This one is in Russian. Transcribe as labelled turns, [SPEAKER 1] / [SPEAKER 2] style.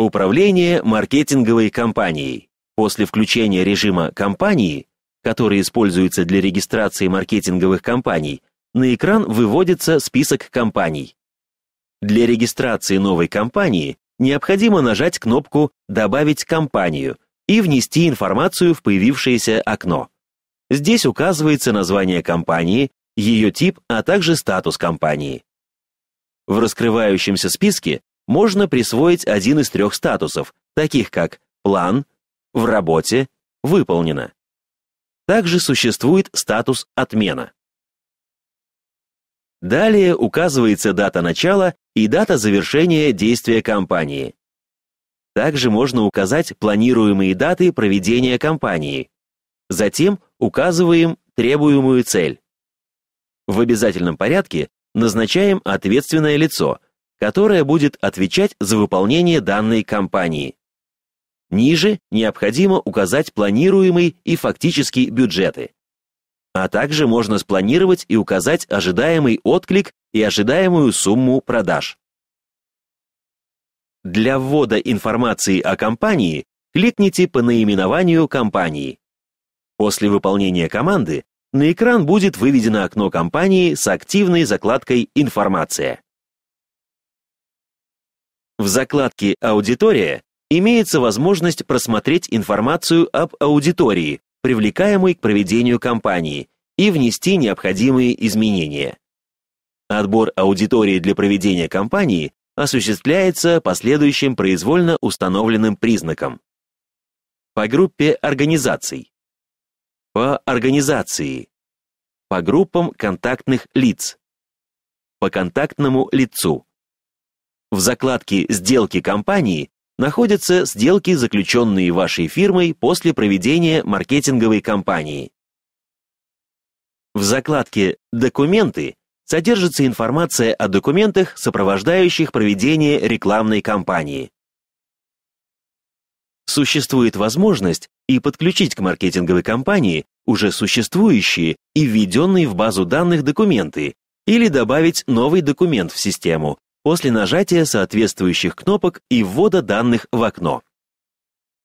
[SPEAKER 1] Управление маркетинговой кампанией. После включения режима кампании, который используется для регистрации маркетинговых кампаний, на экран выводится список компаний. Для регистрации новой компании необходимо нажать кнопку «Добавить компанию» и внести информацию в появившееся окно. Здесь указывается название компании, ее тип, а также статус компании. В раскрывающемся списке можно присвоить один из трех статусов, таких как «План», «В работе», «Выполнено». Также существует статус «Отмена». Далее указывается дата начала и дата завершения действия кампании. Также можно указать планируемые даты проведения кампании. Затем указываем требуемую цель. В обязательном порядке назначаем ответственное лицо, которое будет отвечать за выполнение данной кампании. Ниже необходимо указать планируемый и фактический бюджеты. А также можно спланировать и указать ожидаемый отклик и ожидаемую сумму продаж. Для ввода информации о компании кликните по наименованию компании. После выполнения команды на экран будет выведено окно компании с активной закладкой «Информация». В закладке «Аудитория» имеется возможность просмотреть информацию об аудитории, привлекаемой к проведению кампании, и внести необходимые изменения. Отбор аудитории для проведения кампании осуществляется по следующим произвольно установленным признакам. По группе организаций. По организации. По группам контактных лиц. По контактному лицу. В закладке «Сделки компании» находятся сделки, заключенные вашей фирмой после проведения маркетинговой кампании. В закладке «Документы» содержится информация о документах, сопровождающих проведение рекламной кампании. Существует возможность и подключить к маркетинговой кампании уже существующие и введенные в базу данных документы или добавить новый документ в систему, после нажатия соответствующих кнопок и ввода данных в окно.